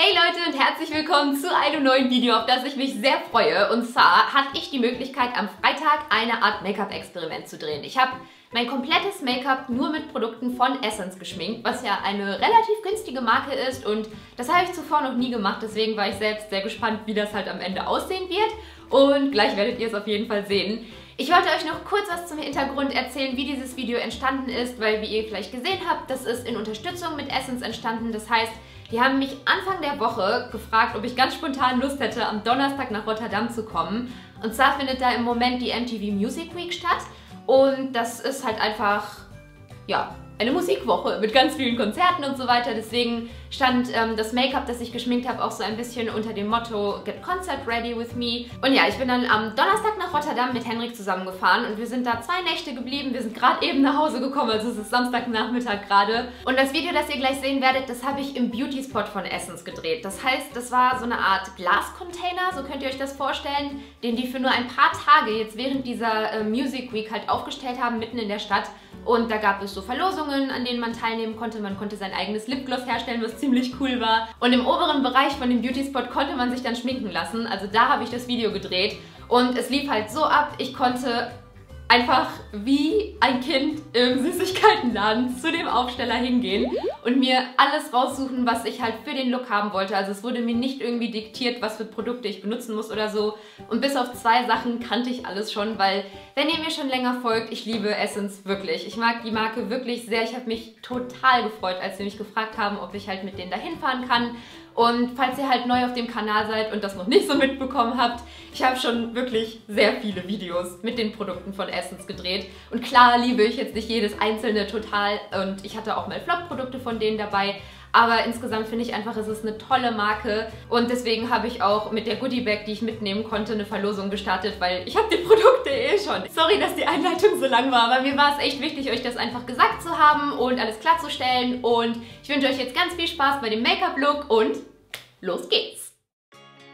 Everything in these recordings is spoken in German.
Hey Leute und herzlich willkommen zu einem neuen Video, auf das ich mich sehr freue. Und zwar hatte ich die Möglichkeit, am Freitag eine Art Make-up-Experiment zu drehen. Ich habe mein komplettes Make-up nur mit Produkten von Essence geschminkt, was ja eine relativ günstige Marke ist und das habe ich zuvor noch nie gemacht, deswegen war ich selbst sehr gespannt, wie das halt am Ende aussehen wird und gleich werdet ihr es auf jeden Fall sehen. Ich wollte euch noch kurz was zum Hintergrund erzählen, wie dieses Video entstanden ist, weil wie ihr vielleicht gesehen habt, das ist in Unterstützung mit Essence entstanden. Das heißt, die haben mich Anfang der Woche gefragt, ob ich ganz spontan Lust hätte, am Donnerstag nach Rotterdam zu kommen. Und zwar findet da im Moment die MTV Music Week statt. Und das ist halt einfach, ja, eine Musikwoche mit ganz vielen Konzerten und so weiter. Deswegen stand ähm, das Make-up, das ich geschminkt habe, auch so ein bisschen unter dem Motto Get Concert Ready with Me. Und ja, ich bin dann am Donnerstag nach Rotterdam mit Henrik zusammengefahren und wir sind da zwei Nächte geblieben. Wir sind gerade eben nach Hause gekommen, also es ist Samstagnachmittag gerade. Und das Video, das ihr gleich sehen werdet, das habe ich im Beauty Spot von Essence gedreht. Das heißt, das war so eine Art Glascontainer, so könnt ihr euch das vorstellen, den die für nur ein paar Tage jetzt während dieser äh, Music Week halt aufgestellt haben, mitten in der Stadt. Und da gab es so Verlosungen, an denen man teilnehmen konnte. Man konnte sein eigenes Lipgloss herstellen, was ziemlich cool war. Und im oberen Bereich von dem Beauty Spot konnte man sich dann schminken lassen. Also da habe ich das Video gedreht. Und es lief halt so ab, ich konnte einfach wie ein Kind im Süßigkeitenladen zu dem Aufsteller hingehen und mir alles raussuchen, was ich halt für den Look haben wollte. Also es wurde mir nicht irgendwie diktiert, was für Produkte ich benutzen muss oder so. Und bis auf zwei Sachen kannte ich alles schon, weil wenn ihr mir schon länger folgt, ich liebe Essence wirklich. Ich mag die Marke wirklich sehr. Ich habe mich total gefreut, als sie mich gefragt haben, ob ich halt mit denen dahin fahren kann. Und falls ihr halt neu auf dem Kanal seid und das noch nicht so mitbekommen habt, ich habe schon wirklich sehr viele Videos mit den Produkten von Essence gedreht. Und klar liebe ich jetzt nicht jedes einzelne total und ich hatte auch mal Flop-Produkte von denen dabei. Aber insgesamt finde ich einfach, es ist eine tolle Marke und deswegen habe ich auch mit der Goodie Bag, die ich mitnehmen konnte, eine Verlosung gestartet, weil ich habe die Produkte eh schon. Sorry, dass die Einleitung so lang war, aber mir war es echt wichtig, euch das einfach gesagt zu haben und alles klarzustellen und ich wünsche euch jetzt ganz viel Spaß bei dem Make-up-Look und los geht's!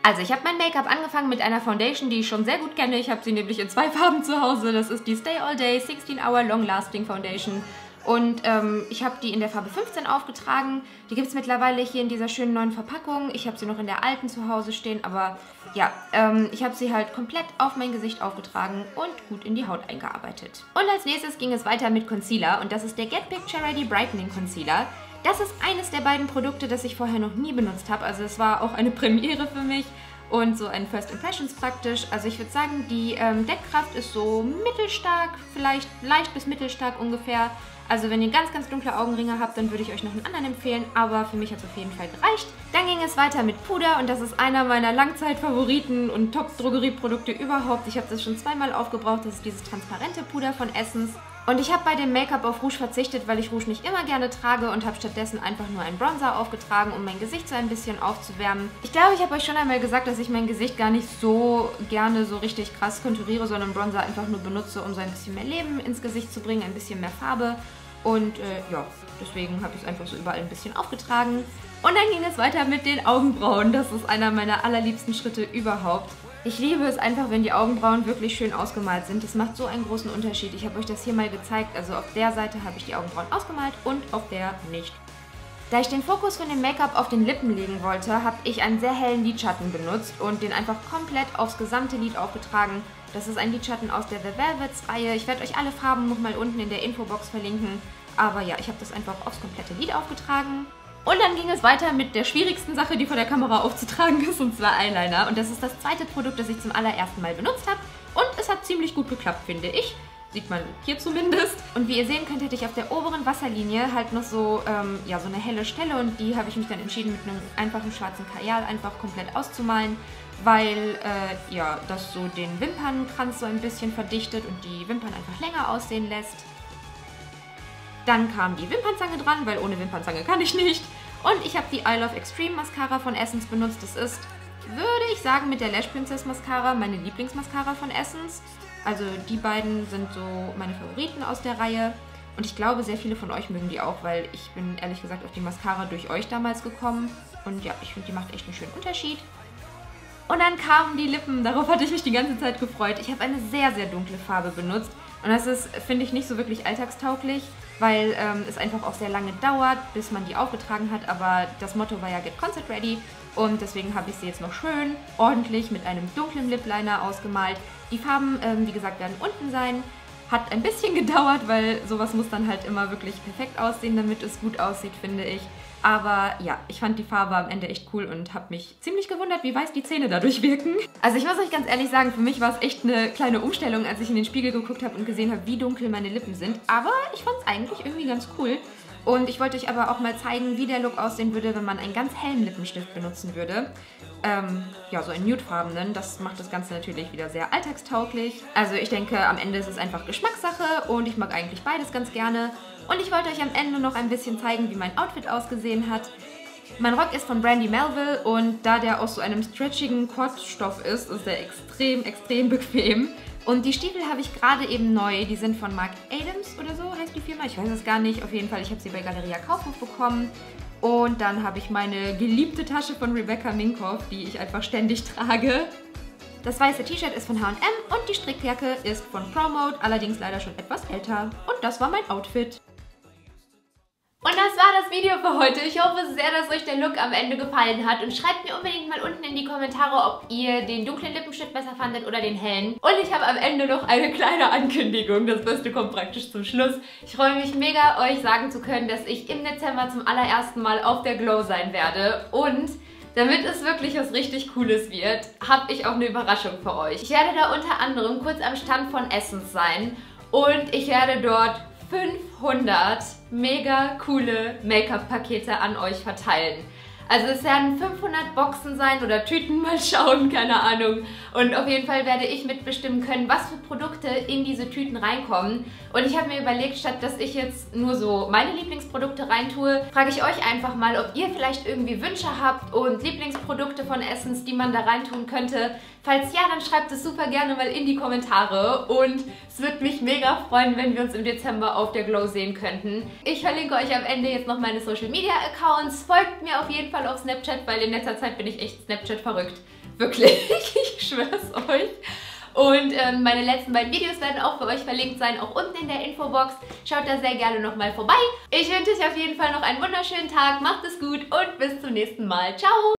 Also ich habe mein Make-up angefangen mit einer Foundation, die ich schon sehr gut kenne. Ich habe sie nämlich in zwei Farben zu Hause. Das ist die Stay All Day 16 Hour Long Lasting Foundation. Und ähm, ich habe die in der Farbe 15 aufgetragen. Die gibt es mittlerweile hier in dieser schönen neuen Verpackung. Ich habe sie noch in der alten zu Hause stehen, aber ja, ähm, ich habe sie halt komplett auf mein Gesicht aufgetragen und gut in die Haut eingearbeitet. Und als nächstes ging es weiter mit Concealer und das ist der Get Picture Ready Brightening Concealer. Das ist eines der beiden Produkte, das ich vorher noch nie benutzt habe. Also es war auch eine Premiere für mich und so ein First Impressions praktisch. Also ich würde sagen, die ähm, Deckkraft ist so mittelstark, vielleicht leicht bis mittelstark ungefähr. Also wenn ihr ganz, ganz dunkle Augenringe habt, dann würde ich euch noch einen anderen empfehlen, aber für mich hat es auf jeden Fall gereicht. Dann ging es weiter mit Puder und das ist einer meiner Langzeitfavoriten und Top-Drogerieprodukte überhaupt. Ich habe das schon zweimal aufgebraucht, das ist dieses transparente Puder von Essence. Und ich habe bei dem Make-up auf Rouge verzichtet, weil ich Rouge nicht immer gerne trage und habe stattdessen einfach nur einen Bronzer aufgetragen, um mein Gesicht so ein bisschen aufzuwärmen. Ich glaube, ich habe euch schon einmal gesagt, dass ich mein Gesicht gar nicht so gerne so richtig krass konturiere, sondern Bronzer einfach nur benutze, um so ein bisschen mehr Leben ins Gesicht zu bringen, ein bisschen mehr Farbe. Und äh, ja, deswegen habe ich es einfach so überall ein bisschen aufgetragen. Und dann ging es weiter mit den Augenbrauen. Das ist einer meiner allerliebsten Schritte überhaupt. Ich liebe es einfach, wenn die Augenbrauen wirklich schön ausgemalt sind. Das macht so einen großen Unterschied. Ich habe euch das hier mal gezeigt. Also auf der Seite habe ich die Augenbrauen ausgemalt und auf der nicht. Da ich den Fokus von dem Make-up auf den Lippen legen wollte, habe ich einen sehr hellen Lidschatten benutzt und den einfach komplett aufs gesamte Lid aufgetragen. Das ist ein Lidschatten aus der The Velvets Reihe. Ich werde euch alle Farben nochmal unten in der Infobox verlinken. Aber ja, ich habe das einfach aufs komplette Lid aufgetragen. Und dann ging es weiter mit der schwierigsten Sache, die vor der Kamera aufzutragen ist, und zwar Eyeliner. Und das ist das zweite Produkt, das ich zum allerersten Mal benutzt habe. Und es hat ziemlich gut geklappt, finde ich. Sieht man hier zumindest. Und wie ihr sehen könnt, hätte ich auf der oberen Wasserlinie halt noch so, ähm, ja, so eine helle Stelle. Und die habe ich mich dann entschieden, mit einem einfachen schwarzen Kajal einfach komplett auszumalen. Weil, äh, ja, das so den Wimpernkranz so ein bisschen verdichtet und die Wimpern einfach länger aussehen lässt. Dann kam die Wimpernzange dran, weil ohne Wimpernzange kann ich nicht. Und ich habe die I Love Extreme Mascara von Essence benutzt. Das ist, würde ich sagen, mit der Lash Princess Mascara meine Lieblingsmascara von Essence. Also die beiden sind so meine Favoriten aus der Reihe. Und ich glaube, sehr viele von euch mögen die auch, weil ich bin ehrlich gesagt auf die Mascara durch euch damals gekommen. Und ja, ich finde, die macht echt einen schönen Unterschied. Und dann kamen die Lippen, darauf hatte ich mich die ganze Zeit gefreut. Ich habe eine sehr, sehr dunkle Farbe benutzt. Und das ist, finde ich, nicht so wirklich alltagstauglich, weil ähm, es einfach auch sehr lange dauert, bis man die aufgetragen hat. Aber das Motto war ja Get Concert Ready. Und deswegen habe ich sie jetzt noch schön ordentlich mit einem dunklen Lip Liner ausgemalt. Die Farben, ähm, wie gesagt, werden unten sein. Hat ein bisschen gedauert, weil sowas muss dann halt immer wirklich perfekt aussehen, damit es gut aussieht, finde ich. Aber ja, ich fand die Farbe am Ende echt cool und habe mich ziemlich gewundert, wie weiß die Zähne dadurch wirken. Also ich muss euch ganz ehrlich sagen, für mich war es echt eine kleine Umstellung, als ich in den Spiegel geguckt habe und gesehen habe, wie dunkel meine Lippen sind. Aber ich fand es eigentlich irgendwie ganz cool. Und ich wollte euch aber auch mal zeigen, wie der Look aussehen würde, wenn man einen ganz hellen Lippenstift benutzen würde. Ähm, ja, so einen nudefarbenen. Das macht das Ganze natürlich wieder sehr alltagstauglich. Also ich denke, am Ende ist es einfach Geschmackssache und ich mag eigentlich beides ganz gerne. Und ich wollte euch am Ende noch ein bisschen zeigen, wie mein Outfit ausgesehen hat. Mein Rock ist von Brandy Melville und da der aus so einem stretchigen Kordstoff ist, ist er extrem, extrem bequem. Und die Stiefel habe ich gerade eben neu. Die sind von Mark Adams Firma. Ich weiß es gar nicht. Auf jeden Fall, ich habe sie bei Galeria Kaufhof bekommen. Und dann habe ich meine geliebte Tasche von Rebecca Minkoff, die ich einfach ständig trage. Das weiße T-Shirt ist von H&M und die Strickjacke ist von Promode, allerdings leider schon etwas älter. Und das war mein Outfit. Und das war das Video für heute. Ich hoffe sehr, dass euch der Look am Ende gefallen hat. Und schreibt mir unbedingt mal unten in die Kommentare, ob ihr den dunklen Lippenstift besser fandet oder den hellen. Und ich habe am Ende noch eine kleine Ankündigung. Das Beste kommt praktisch zum Schluss. Ich freue mich mega, euch sagen zu können, dass ich im Dezember zum allerersten Mal auf der Glow sein werde. Und damit es wirklich was richtig Cooles wird, habe ich auch eine Überraschung für euch. Ich werde da unter anderem kurz am Stand von Essence sein und ich werde dort 500 mega coole Make-up-Pakete an euch verteilen. Also es werden 500 Boxen sein oder Tüten, mal schauen, keine Ahnung. Und auf jeden Fall werde ich mitbestimmen können, was für Produkte in diese Tüten reinkommen. Und ich habe mir überlegt, statt dass ich jetzt nur so meine Lieblingsprodukte reintue, frage ich euch einfach mal, ob ihr vielleicht irgendwie Wünsche habt und Lieblingsprodukte von Essence, die man da reintun könnte. Falls ja, dann schreibt es super gerne mal in die Kommentare. Und es würde mich mega freuen, wenn wir uns im Dezember auf der Glow sehen könnten. Ich verlinke euch am Ende jetzt noch meine Social Media Accounts. Folgt mir auf jeden Fall auf Snapchat, weil in letzter Zeit bin ich echt Snapchat verrückt. Wirklich, ich schwör's euch. Und ähm, meine letzten beiden Videos werden auch für euch verlinkt sein, auch unten in der Infobox. Schaut da sehr gerne nochmal vorbei. Ich wünsche euch auf jeden Fall noch einen wunderschönen Tag. Macht es gut und bis zum nächsten Mal. Ciao!